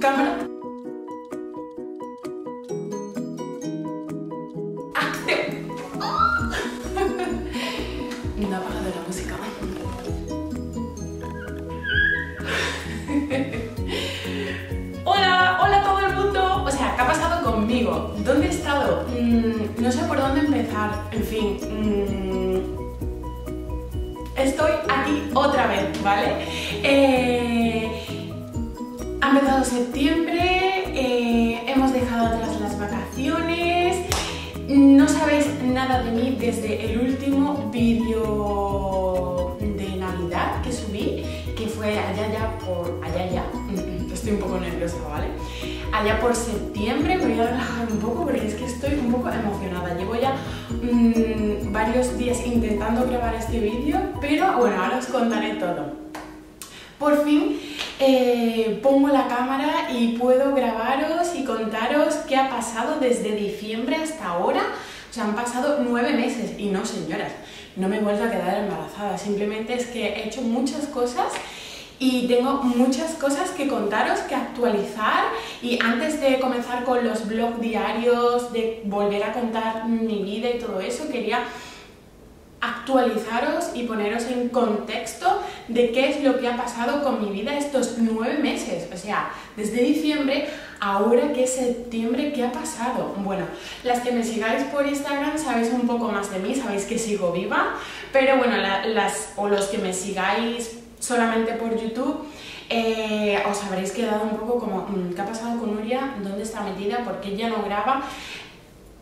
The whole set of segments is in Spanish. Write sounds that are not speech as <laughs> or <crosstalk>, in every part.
Cámara. ¡Acción! No <laughs> ha apagado la música. <laughs> Hola, hola a todo el mundo. O sea, ¿qué ha pasado conmigo? ¿Dónde he estado? Mm, no sé por dónde empezar. En fin. mm, estoy aquí otra vez, ¿vale? Eh, ha empezado septiembre, eh, hemos dejado atrás las vacaciones, no sabéis nada de mí desde el último vídeo de Navidad que subí, que fue allá ya por... allá ya, mm, estoy un poco nerviosa, ¿vale? Allá por septiembre me voy a relajar un poco porque es que estoy un poco emocionada. Llevo ya mm, varios días intentando grabar este vídeo, pero bueno, ahora os contaré todo. Por fin eh, pongo la cámara y puedo grabaros y contaros qué ha pasado desde diciembre hasta ahora. O sea, han pasado nueve meses y no, señoras, no me he vuelto a quedar embarazada. Simplemente es que he hecho muchas cosas y tengo muchas cosas que contaros, que actualizar y antes de comenzar con los blog diarios, de volver a contar mi vida y todo eso, quería actualizaros y poneros en contexto de qué es lo que ha pasado con mi vida estos nueve meses, o sea, desde diciembre, ahora que es septiembre, ¿qué ha pasado? Bueno, las que me sigáis por Instagram sabéis un poco más de mí, sabéis que sigo viva, pero bueno, la- las, o los que me sigáis solamente por YouTube, eh, os habréis quedado un poco como, "Mm, ¿qué ha pasado con Nuria? ¿Dónde está metida? ¿Por qué ya no graba?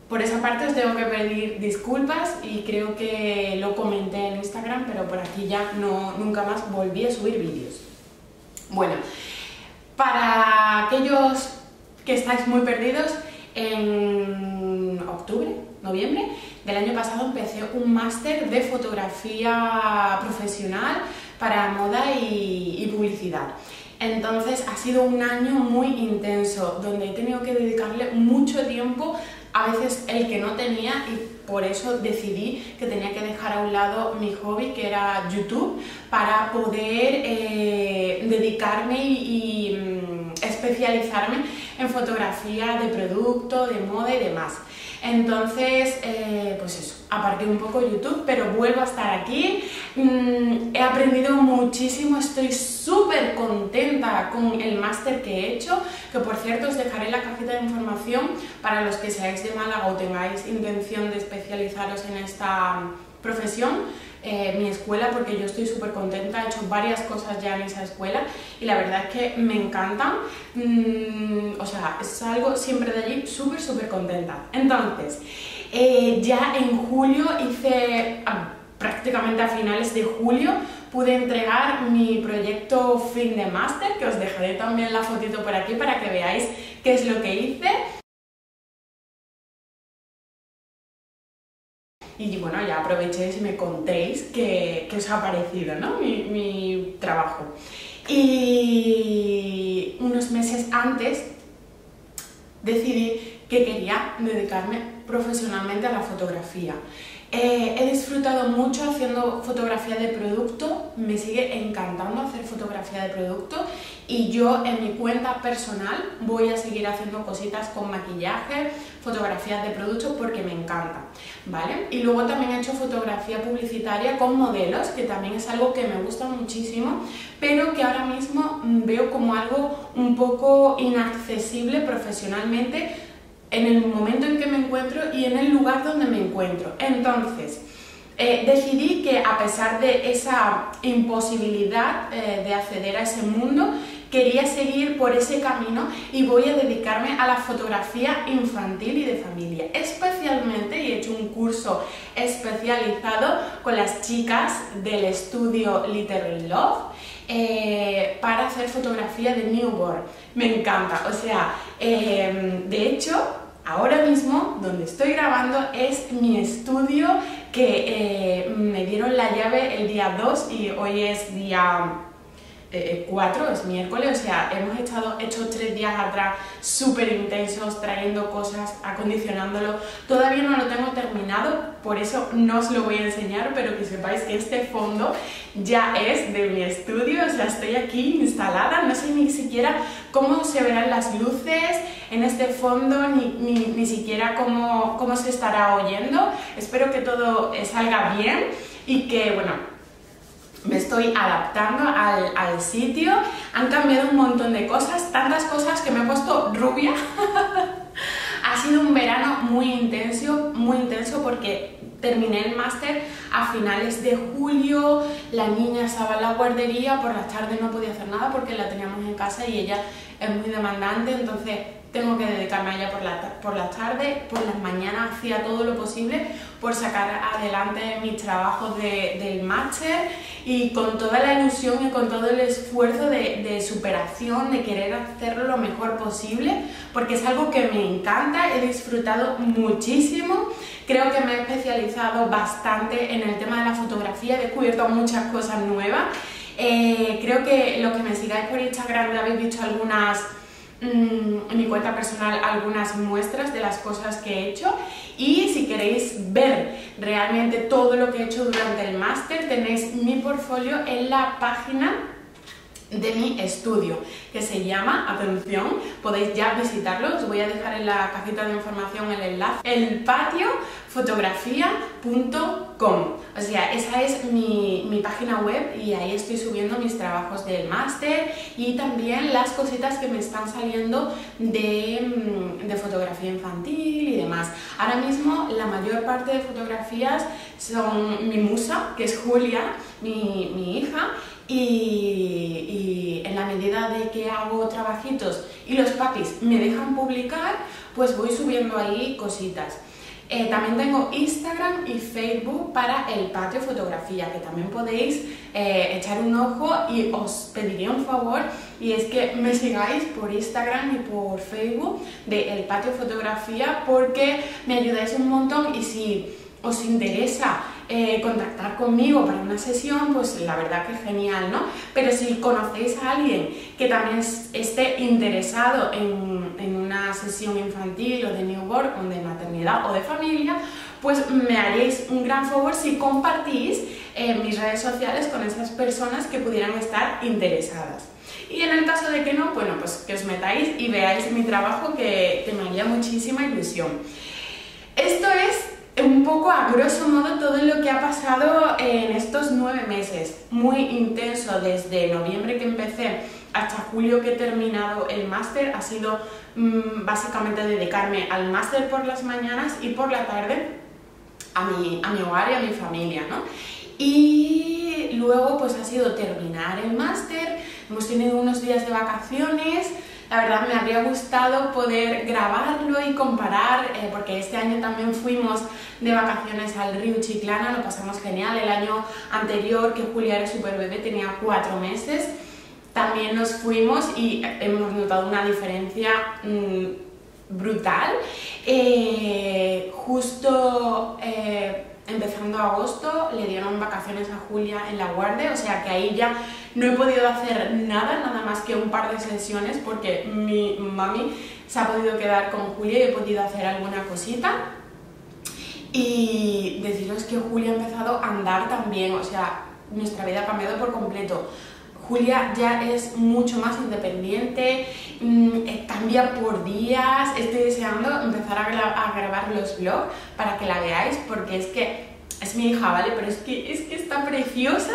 Por esa parte os tengo que pedir disculpas y creo que lo comenté en Instagram, pero por aquí ya no, nunca más volví a subir vídeos. Bueno, para aquellos que estáis muy perdidos, en octubre, noviembre del año pasado empecé un máster de fotografía profesional para moda y, y publicidad. Entonces ha sido un año muy intenso, donde he tenido que dedicarle mucho tiempo, a veces el que no tenía, y por eso decidí que tenía que dejar a un lado mi hobby, que era YouTube, para poder eh, dedicarme y, mm, especializarme en fotografía de producto, de moda y demás. Entonces, eh, pues eso, aparté un poco YouTube, pero vuelvo a estar aquí. Mm, he aprendido muchísimo, estoy súper contenta con el máster que he hecho, que por cierto os dejaré la cajita de información para los que seáis de Málaga o tengáis intención de especializaros en esta profesión. eh, mi escuela porque yo estoy súper contenta, he hecho varias cosas ya en esa escuela y la verdad es que me encantan, Mm, o sea, salgo siempre de allí súper, súper contenta. Entonces, eh, ya en julio hice, prácticamente a finales de julio, pude entregar mi proyecto fin de máster, que os dejaré también la fotito por aquí para que veáis qué es lo que hice. Y bueno, ya aprovechéis y me contéis qué, os ha parecido ¿no? mi trabajo. Y unos meses antes decidí que quería dedicarme profesionalmente a la fotografía. Eh, he disfrutado mucho haciendo fotografía de producto, me sigue encantando hacer fotografía de producto y yo en mi cuenta personal voy a seguir haciendo cositas con maquillaje, fotografías de producto porque me encanta, ¿vale? Y luego también he hecho fotografía publicitaria con modelos, que también es algo que me gusta muchísimo, pero que ahora mismo veo como algo un poco inaccesible profesionalmente en el momento en que me encuentro y en el lugar donde me encuentro. Entonces, eh, decidí que a pesar de esa imposibilidad eh, de acceder a ese mundo, quería seguir por ese camino y voy a dedicarme a la fotografía infantil y de familia. Especialmente, he hecho un curso especializado con las chicas del estudio Little Love. eh, para hacer fotografía de newborn. Me encanta, o sea, de hecho, ahora mismo donde estoy grabando es mi estudio que eh, me dieron la llave el día 2 y hoy es día eh, cuatro, es miércoles, o sea, hemos estado hechos tres días atrás súper intensos, trayendo cosas, acondicionándolo. Todavía no lo tengo terminado, por eso no os lo voy a enseñar, pero que sepáis que este fondo ya es de mi estudio, o sea, estoy aquí instalada, no sé ni siquiera cómo se verán las luces en este fondo, ni, ni, ni siquiera cómo, cómo se estará oyendo. Espero que todo salga bien y que, bueno, me estoy adaptando al, sitio, han cambiado un montón de cosas, tantas cosas que me he puesto rubia. <laughs> ha sido un verano muy intenso, muy intenso porque terminé el máster a finales de julio, la niña estaba en la guardería, por la tarde no podía hacer nada porque la teníamos en casa y ella es muy demandante, entonces tengo que dedicarme a ella por la, por la tarde, por las mañanas hacía todo lo posible por sacar adelante mis trabajos de, del máster y con toda la ilusión y con todo el esfuerzo de, de, superación, de querer hacerlo lo mejor posible, porque es algo que me encanta, he disfrutado muchísimo, creo que me he especializado bastante en el tema de la fotografía, he descubierto muchas cosas nuevas, eh, creo que los que me sigáis por Instagram habéis visto algunas Mm, en mi cuenta personal algunas muestras de las cosas que he hecho. Y si queréis ver realmente todo lo que he hecho durante el máster tenéis mi portfolio en la página de mi estudio que se llama, atención, podéis ya visitarlo, os voy a dejar en la cajita de información el enlace, el patio fotografía.com. O sea, esa es mi, mi, página web y ahí estoy subiendo mis trabajos del máster y también las cositas que me están saliendo de, mm, de, fotografía infantil y demás. Ahora mismo la mayor parte de fotografías son mi musa, que es Julia, mi, mi hija, y, y, en la medida de que hago trabajitos y los papis me dejan publicar, pues voy subiendo ahí cositas. Eh, también tengo Instagram y Facebook para el patio fotografía, que también podéis eh, echar un ojo y os pediría un favor y es que me sigáis por Instagram y por Facebook de el patio fotografía porque me ayudáis un montón y si os interesa eh, contactar conmigo para una sesión, pues la verdad que es genial, ¿no? Pero si conocéis a alguien que también esté interesado en, sesión infantil o de newborn o de maternidad o de familia, pues me haréis un gran favor si compartís en mis redes sociales con esas personas que pudieran estar interesadas. Y en el caso de que no, bueno, pues que os metáis y veáis mi trabajo que, que me haría muchísima ilusión. Esto es un poco a grosso modo todo lo que ha pasado en estos nueve meses. Muy intenso desde noviembre que empecé hasta julio que he terminado el máster. Ha sido mmm, básicamente dedicarme al máster por las mañanas y por la tarde a mi, a mi hogar y a mi familia. ¿no? Y luego pues ha sido terminar el máster. Hemos tenido unos días de vacaciones la verdad me habría gustado poder grabarlo y comparar, eh, porque este año también fuimos de vacaciones al río Chiclana, lo pasamos genial. El año anterior, que Julia era super bebé, tenía cuatro meses, también nos fuimos y hemos notado una diferencia mmm, brutal. Eh, justo... Eh, empezando agosto, le dieron vacaciones a Julia en la guardia, o sea que ahí ya no he podido hacer nada, nada más que un par de sesiones porque mi mami se ha podido quedar con Julia y he podido hacer alguna cosita. Y deciros que Julia ha empezado a andar también, o sea, nuestra vida ha cambiado por completo. Julia ya es mucho más independiente, mmm, cambia por días, estoy deseando empezar a, gra a, grabar los vlogs para que la veáis porque es que es mi hija, ¿vale? Pero es que, es que está preciosa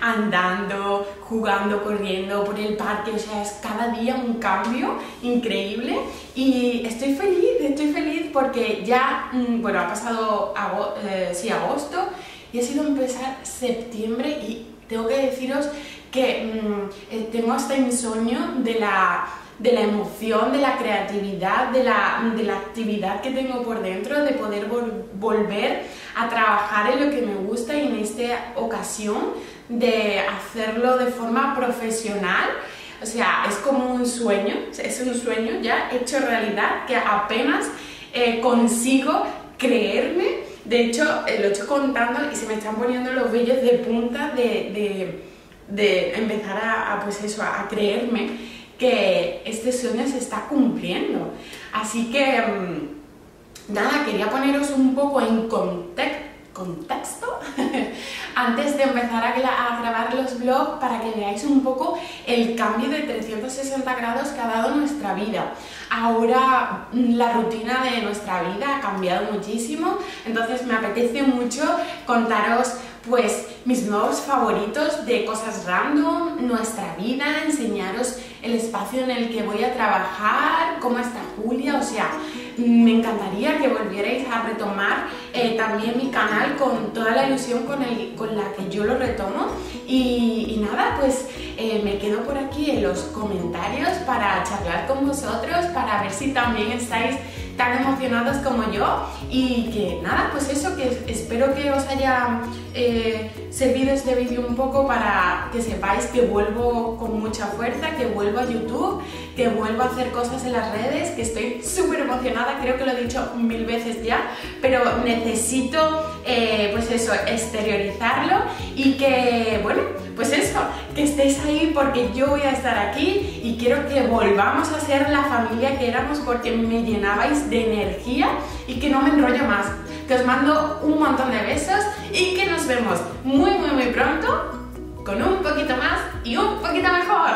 andando, jugando, corriendo por el parque, o sea, es cada día un cambio increíble. Y estoy feliz, estoy feliz porque ya, mmm, bueno, ha pasado ago eh, agosto y ha sido empezar septiembre y tengo que deciros que mmm, tengo hasta insomnio de la, de la emoción, de la creatividad, de la, de la, actividad que tengo por dentro, de poder vol volver a trabajar en lo que me gusta y en esta ocasión de hacerlo de forma profesional. O sea, es como un sueño, es un sueño ya hecho realidad que apenas eh, consigo creerme. De hecho, eh, lo estoy contando y se me están poniendo los vellos de punta de de empezar a, pues eso, a creerme que este sueño se está cumpliendo. Así que, mm, nada, quería poneros un poco en contexto <laughs> antes de empezar a, grabar los vlogs para que veáis un poco el cambio de 360 grados que ha dado nuestra vida. Ahora mm, la rutina de nuestra vida ha cambiado muchísimo, entonces me apetece mucho contaros pues mis nuevos favoritos de cosas random, nuestra vida, enseñaros el espacio en el que voy a trabajar, cómo está Julia, o sea, me encantaría que volvierais a retomar eh, también mi canal con toda la ilusión con, con la que yo lo retomo. Y, nada, pues eh, me quedo por aquí en los comentarios para charlar con vosotros, para ver si también estáis tan emocionados como yo y que nada, pues eso, que espero que os haya eh, servido este vídeo un poco para que sepáis que vuelvo con mucha fuerza, que vuelvo a YouTube, que vuelvo a hacer cosas en las redes, que estoy súper emocionada, creo que lo he dicho mil veces ya, pero necesito eh, pues eso, exteriorizarlo y que, que estéis ahí porque yo voy a estar aquí y quiero que volvamos a ser la familia que éramos porque me llenabais de energía y que no me enrollo más. Que os mando un montón de besos y que nos vemos muy muy muy pronto con un poquito más y un poquito mejor.